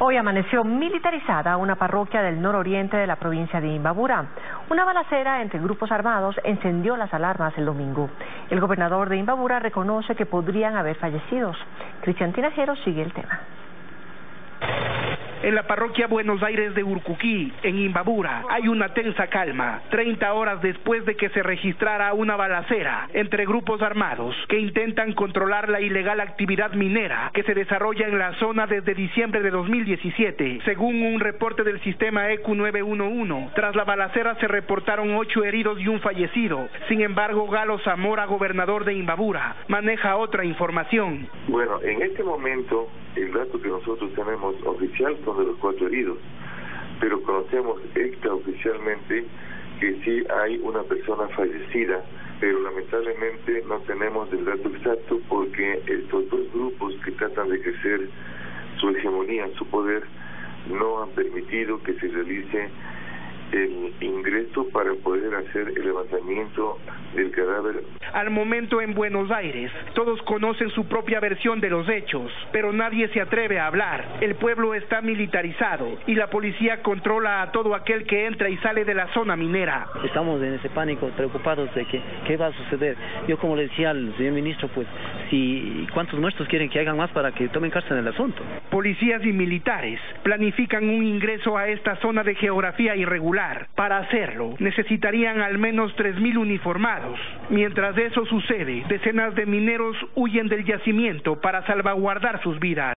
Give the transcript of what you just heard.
Hoy amaneció militarizada una parroquia del nororiente de la provincia de Imbabura. Una balacera entre grupos armados encendió las alarmas el domingo. El gobernador de Imbabura reconoce que podrían haber fallecidos. Cristian Tinajero sigue el tema. En la parroquia Buenos Aires de Urcuquí, en Imbabura, hay una tensa calma, 30 horas después de que se registrara una balacera entre grupos armados que intentan controlar la ilegal actividad minera que se desarrolla en la zona desde diciembre de 2017, según un reporte del sistema EQ 911. Tras la balacera se reportaron ocho heridos y un fallecido. Sin embargo, Galo Zamora, gobernador de Imbabura, maneja otra información. Bueno, en este momento el dato que nosotros tenemos oficial son de los cuatro heridos, pero conocemos extraoficialmente que sí hay una persona fallecida, pero lamentablemente no tenemos el dato exacto porque estos dos grupos que tratan de crecer su hegemonía, su poder, no han permitido que se realice el ingreso para poder hacer el levantamiento del cadáver. Al momento en Buenos Aires, todos conocen su propia versión de los hechos, pero nadie se atreve a hablar. El pueblo está militarizado y la policía controla a todo aquel que entra y sale de la zona minera. Estamos en ese pánico, preocupados de que qué va a suceder. Yo como le decía al señor ministro, pues si cuántos muertos quieren que hagan más para que tomen carta en el asunto. Policías y militares planifican un ingreso a esta zona de geografía irregular para hacerlo, necesitarían al menos 3.000 uniformados. Mientras eso sucede, decenas de mineros huyen del yacimiento para salvaguardar sus vidas.